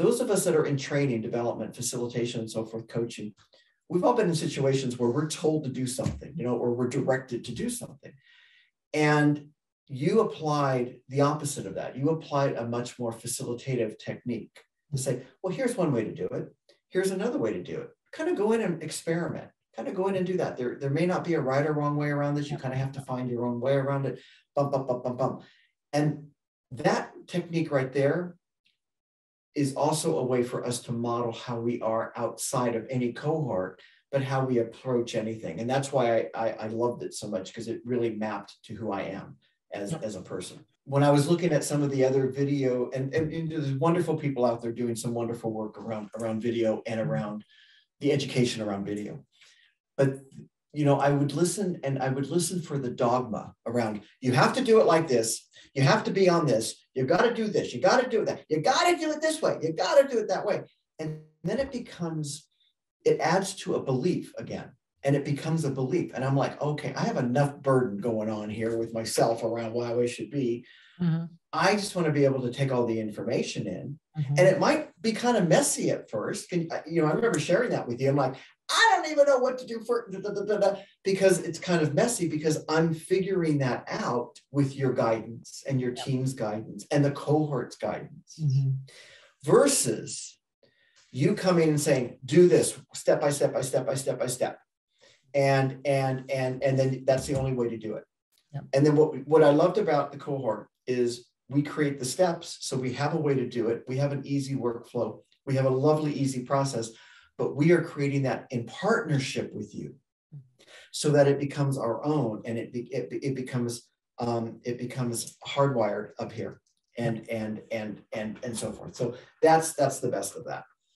those of us that are in training, development, facilitation, and so forth, coaching, we've all been in situations where we're told to do something, you know, or we're directed to do something. And you applied the opposite of that. You applied a much more facilitative technique to say, well, here's one way to do it. Here's another way to do it. Kind of go in and experiment. Kind of go in and do that. There, there may not be a right or wrong way around this. You kind of have to find your own way around it. Bump, bump, bump, bump, bump. And that technique right there is also a way for us to model how we are outside of any cohort, but how we approach anything. And that's why I, I, I loved it so much because it really mapped to who I am as, as a person. When I was looking at some of the other video, and, and, and, there's wonderful people out there doing some wonderful work around, around video and mm-hmm. around the education around video. But you know, I would listen and I would listen for the dogma around you have to do it like this, you have to be on this, You've got to do this, you got to do that, you got to do it this way, you got to do it that way. And then it becomes, it adds to a belief again and it becomes a belief. And I'm like, okay, I have enough burden going on here with myself around why I should be. Mm-hmm. I just want to be able to take all the information in. Mm-hmm. And it might be kind of messy at first. you know, I remember sharing that with you. I'm like, I don't even know what to do for da, da, da, because it's kind of messy because I'm figuring that out with your guidance and your team's guidance and the cohort's guidance. Mm-hmm. Versus you coming and saying, do this step by step by step by step by step and and and and then that's the only way to do it. And then what what i loved about the cohort is we create the steps so we have a way to do it. We have an easy workflow. We have a lovely easy process but we are creating that in partnership with you so that it becomes our own and it it, it becomes um, it becomes hardwired up here and and and and and so forth. So that's that's the best of that